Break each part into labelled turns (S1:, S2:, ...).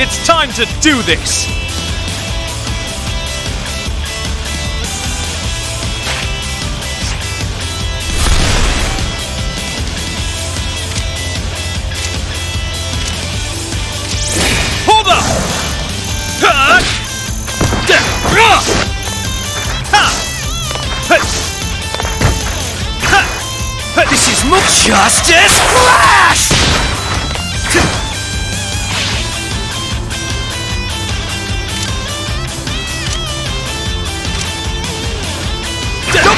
S1: It's time to do this! Hold up! This is more justice flash!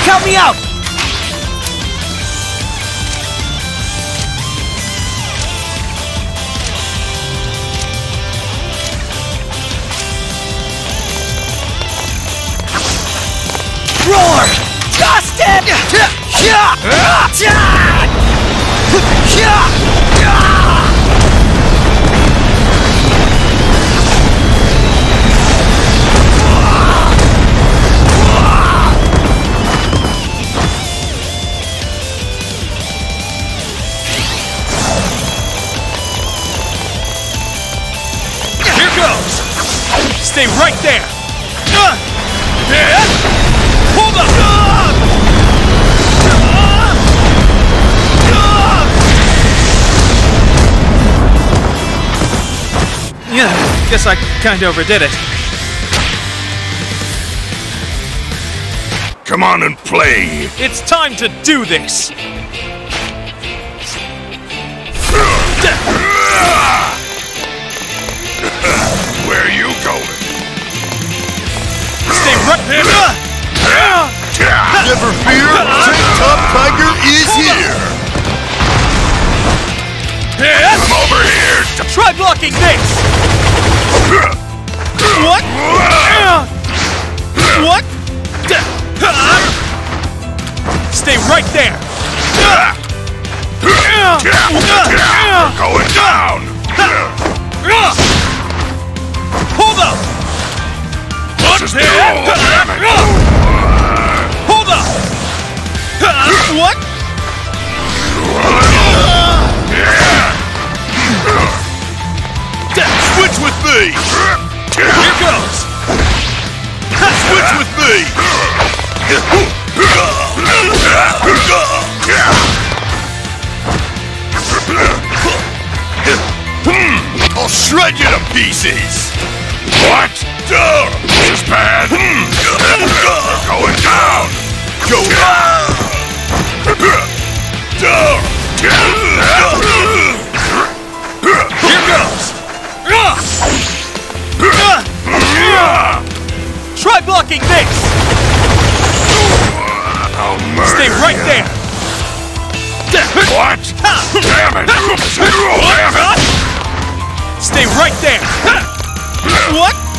S1: Don't me out! Stay right there! Uh, yeah. Hold up! Yeah, guess I kinda overdid it.
S2: Come on and play.
S1: It's time to do this!
S2: Never fear, Tank Top Tiger is here. Come over here.
S1: Try blocking this! What? What? Stay right there!
S2: Going down.
S1: Hold up!
S2: Just it.
S1: Hold up! What?
S2: Switch with me.
S1: Here goes!
S2: Switch with me. Hmm, I'll shred you to pieces. What? This is bad. We're going down. Go down.
S1: Here goes! Try blocking this! Stay right there!
S2: What? It! Damn it!
S1: Stay right there! What?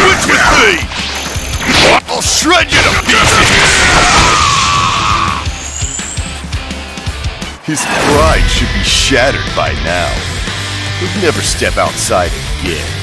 S2: Switch with me! I'll shred you to pieces!
S3: His pride should be shattered by now. He'll never step outside again.